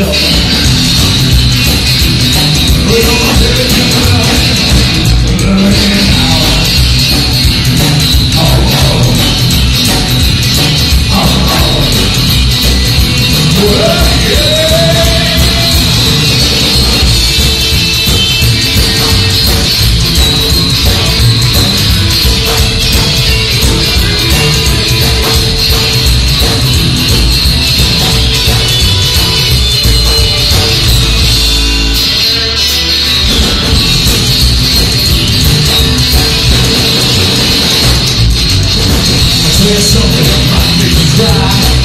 There's something